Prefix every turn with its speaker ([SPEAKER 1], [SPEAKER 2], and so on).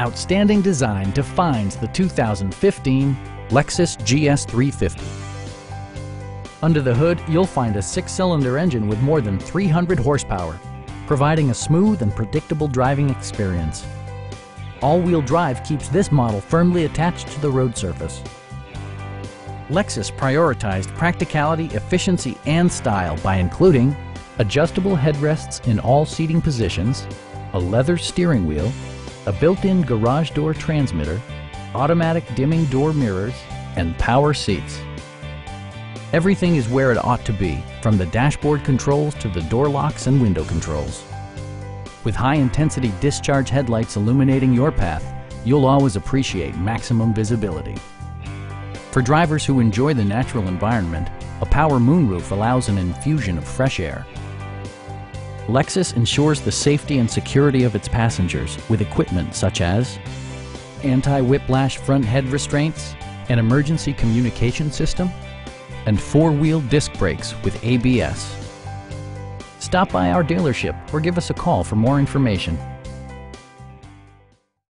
[SPEAKER 1] outstanding design defines the 2015 Lexus GS350. Under the hood, you'll find a six-cylinder engine with more than 300 horsepower, providing a smooth and predictable driving experience. All-wheel drive keeps this model firmly attached to the road surface. Lexus prioritized practicality, efficiency, and style by including adjustable headrests in all seating positions, a leather steering wheel, a built-in garage door transmitter, automatic dimming door mirrors, and power seats. Everything is where it ought to be, from the dashboard controls to the door locks and window controls. With high-intensity discharge headlights illuminating your path, you'll always appreciate maximum visibility. For drivers who enjoy the natural environment, a power moonroof allows an infusion of fresh air. Lexus ensures the safety and security of its passengers with equipment such as anti-whiplash front head restraints, an emergency communication system, and four-wheel disc brakes with ABS. Stop by our dealership or give us a call for more information.